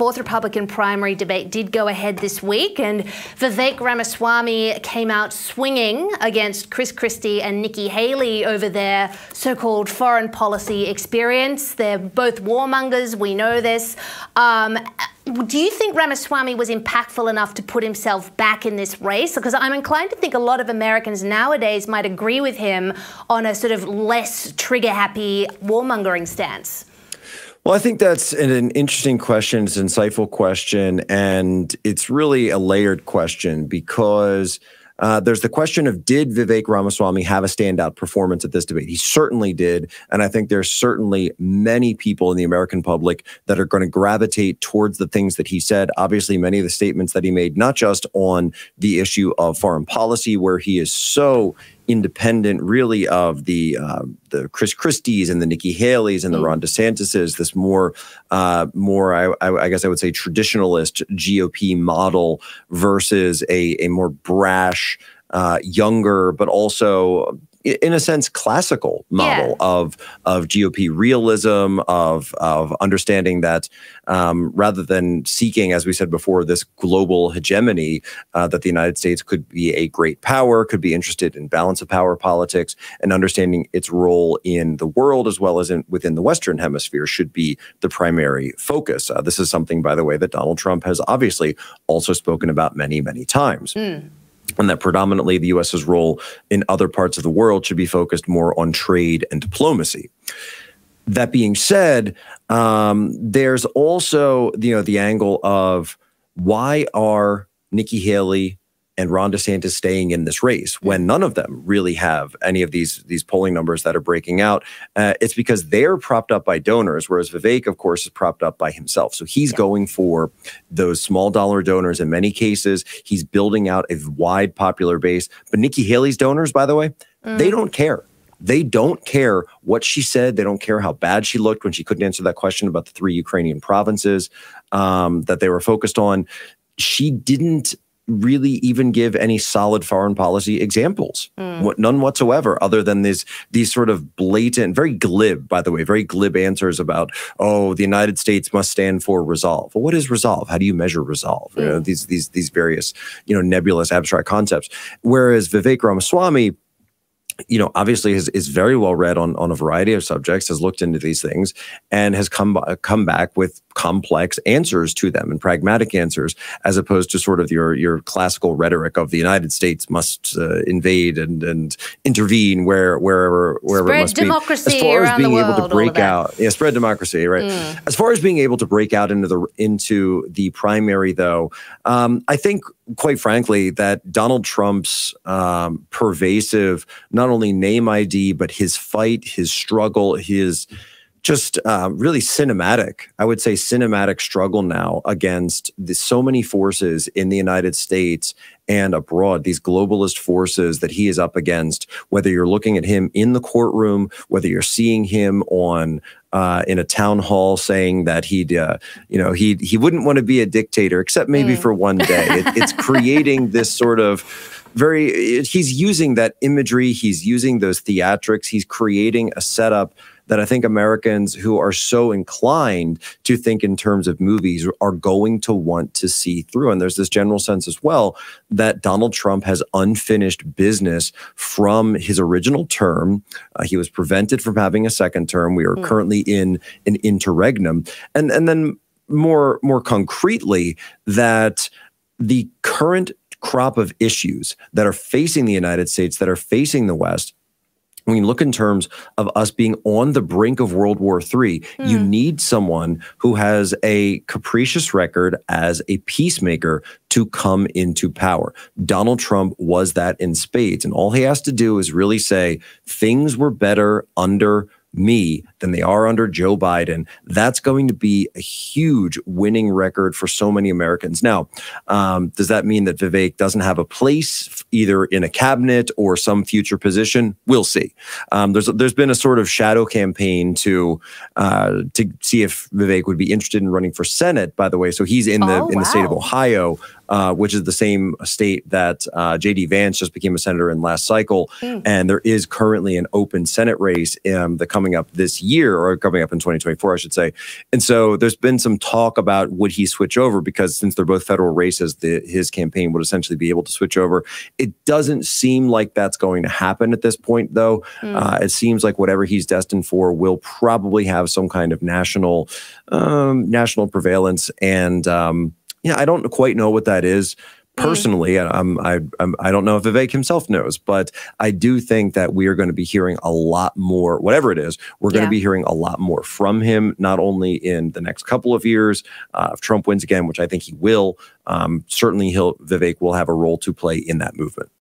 fourth Republican primary debate did go ahead this week, and Vivek Ramaswamy came out swinging against Chris Christie and Nikki Haley over their so called foreign policy experience. They're both warmongers, we know this. Um, do you think Ramaswamy was impactful enough to put himself back in this race? Because I'm inclined to think a lot of Americans nowadays might agree with him on a sort of less trigger happy warmongering stance. Well, I think that's an, an, interesting question. It's an insightful question. And it's really a layered question because uh, there's the question of did Vivek Ramaswamy have a standout performance at this debate? He certainly did. And I think there's certainly many people in the American public that are going to gravitate towards the things that he said. Obviously, many of the statements that he made, not just on the issue of foreign policy, where he is so independent, really, of the uh, the Chris Christie's and the Nikki Haley's and the mm. Ron DeSantis's. This more, uh, more, I, I, guess I would say, traditionalist GOP model versus a a more brash, uh, younger, but also in a sense classical model yeah. of of GOP realism of of understanding that um, rather than seeking, as we said before, this global hegemony, uh, that the United States could be a great power, could be interested in balance of power politics, and understanding its role in the world as well as in, within the Western Hemisphere should be the primary focus. Uh, this is something, by the way, that Donald Trump has obviously also spoken about many, many times. Mm and that predominantly the US's role in other parts of the world should be focused more on trade and diplomacy. That being said, um, there's also you know the angle of why are Nikki Haley and Ron DeSantis staying in this race when none of them really have any of these these polling numbers that are breaking out. Uh, it's because they're propped up by donors, whereas Vivek, of course, is propped up by himself. So he's yeah. going for those small dollar donors in many cases. He's building out a wide popular base. But Nikki Haley's donors, by the way, mm. they don't care. They don't care what she said. They don't care how bad she looked when she couldn't answer that question about the three Ukrainian provinces um, that they were focused on. She didn't really even give any solid foreign policy examples, mm. none whatsoever, other than these these sort of blatant, very glib, by the way, very glib answers about, oh, the United States must stand for resolve. Well, what is resolve? How do you measure resolve? Mm. You know, hmm. these these these various you know nebulous abstract concepts. Whereas Vivek Ramaswamy you know, obviously is, is very well read on, on a variety of subjects, has looked into these things, and has come come back with complex answers to them and pragmatic answers, as opposed to sort of your your classical rhetoric of the United States must uh, invade and and intervene where wherever wherever spread it must democracy be. As far as being world, able to break out, yeah, spread democracy, right? Mm. As far as being able to break out into the into the primary, though, um, I think quite frankly, that Donald Trump's um, pervasive, not only name ID, but his fight, his struggle, his just uh, really cinematic, I would say cinematic struggle now against the, so many forces in the United States and abroad, these globalist forces that he is up against, whether you're looking at him in the courtroom, whether you're seeing him on uh, in a town hall saying that he'd, uh, you know, he he wouldn't want to be a dictator, except maybe mm. for one day. It, it's creating this sort of very. He's using that imagery. He's using those theatrics. He's creating a setup that I think Americans who are so inclined to think in terms of movies are going to want to see through. And there's this general sense as well that Donald Trump has unfinished business from his original term. Uh, he was prevented from having a second term. We are mm. currently in an interregnum. And, and then more, more concretely, that the current crop of issues that are facing the United States, that are facing the West, when you look in terms of us being on the brink of World War III, mm. you hmm. need someone who has a capricious record as a peacemaker to come into power. Donald Trump was that in spades. And all he has to do is really say things were better under me than they are under Joe Biden. That's going to be a huge winning record for so many Americans. Now, um, does that mean that Vivek doesn't have a place either in a cabinet or some future position? We'll see. Um, there's there's been a sort of shadow campaign to uh, to see if Vivek would be interested in running for Senate. By the way, so he's in the oh, in the state of Ohio uh, which is the same state that uh, J.D. Vance just became a senator in last cycle. Mm. And there is currently an open Senate race um, that coming up this year, or coming up in 2024, I should say. And so there's been some talk about would he switch over because since they're both federal races, the, his campaign would essentially be able to switch over. It doesn't seem like that's going to happen at this point, though. Mm. Uh, it seems like whatever he's destined for will probably have some kind of national um, national prevalence, and um, yeah, I don't quite know what that is mm. personally I'm, I, I'm, I don't know if Vivek himself knows, but I do think that we are going to be hearing a lot more, whatever it is, we're going yeah. to be hearing a lot more from him, not only in the next couple of years, uh, if Trump wins again, which I think he will, um, certainly he'll, Vivek will have a role to play in that movement.